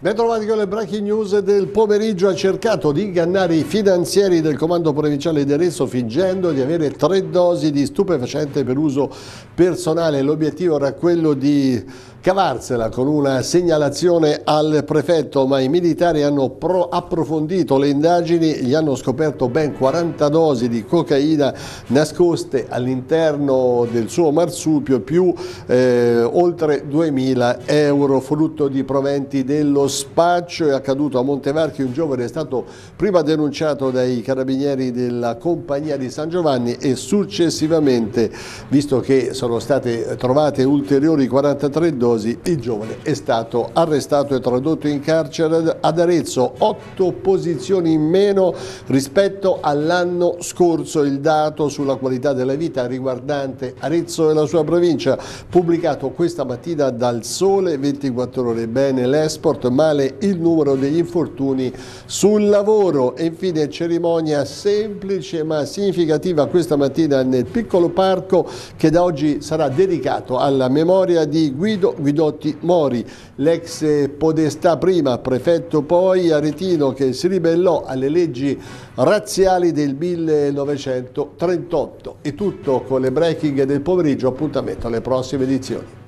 Ben trovati con le breaking news del pomeriggio. Ha cercato di ingannare i finanzieri del comando provinciale di Arezzo fingendo di avere tre dosi di stupefacente per uso personale. L'obiettivo era quello di cavarsela con una segnalazione al prefetto, ma i militari hanno approfondito le indagini, gli hanno scoperto ben 40 dosi di cocaina nascoste all'interno del suo marsupio più eh, oltre 2000 euro frutto di proventi dello spaccio. È accaduto a Montevarchi, un giovane è stato prima denunciato dai carabinieri della compagnia di San Giovanni e successivamente, visto che sono state trovate ulteriori 43 dosi, il giovane è stato arrestato e tradotto in carcere ad Arezzo, otto posizioni in meno rispetto all'anno scorso. Il dato sulla qualità della vita riguardante Arezzo e la sua provincia, pubblicato questa mattina dal Sole 24 ore. Bene l'esport, male il numero degli infortuni sul lavoro. E infine cerimonia semplice ma significativa questa mattina nel piccolo parco che da oggi sarà dedicato alla memoria di Guido Guidotti Mori, l'ex podestà prima, prefetto poi aretino che si ribellò alle leggi razziali del 1938. E tutto con le breaking del pomeriggio, appuntamento alle prossime edizioni.